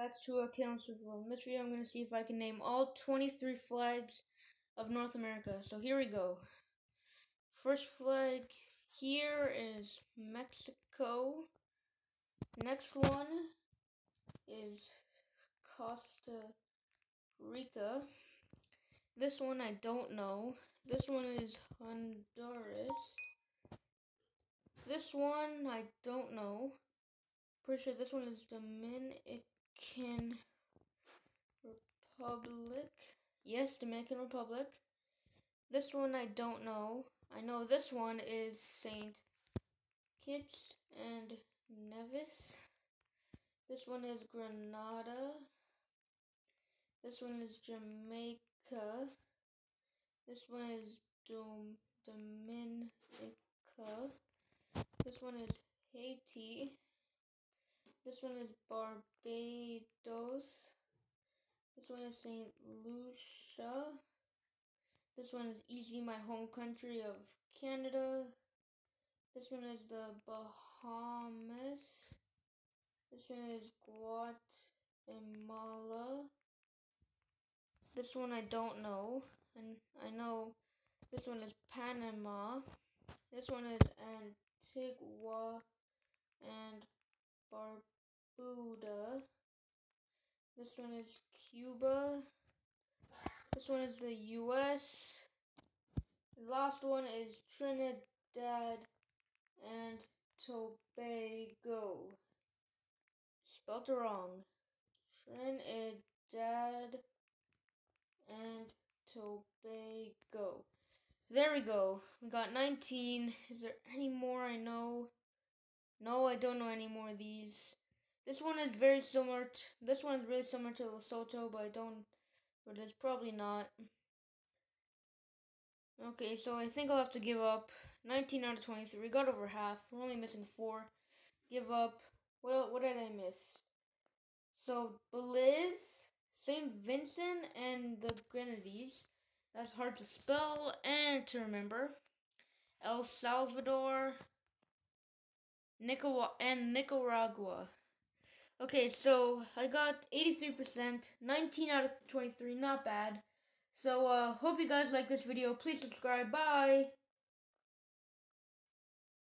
back to a Survival. In this video, I'm going to see if I can name all 23 flags of North America. So here we go. First flag here is Mexico. Next one is Costa Rica. This one I don't know. This one is Honduras. This one I don't know. Pretty sure this one is Dominican Republic. Yes, Dominican Republic. This one I don't know. I know this one is Saint Kitts and Nevis. This one is Grenada. This one is Jamaica. This one is Dom Dominica. This one is Haiti. This one is Barbados. This one is St. Lucia. This one is Easy, my home country of Canada. This one is the Bahamas. This one is Guatemala. This one I don't know. And I know this one is Panama. This one is Antigua and Barbuda. This one is Cuba. This one is the US. The last one is Trinidad and Tobago. Spelled wrong. Trinidad and Tobago. There we go. We got 19. Is there any more I know? No, I don't know any more of these. This one is very similar to, this one is really similar to Lesotho, but I don't, but it's probably not. Okay, so I think I'll have to give up. 19 out of 23. We got over half. We're only missing 4. Give up. What, what did I miss? So, Belize, St. Vincent, and the Grenadines. That's hard to spell and to remember. El Salvador, Nicaragua, and Nicaragua. Okay, so I got 83%, 19 out of 23, not bad. So, uh, hope you guys like this video. Please subscribe. Bye!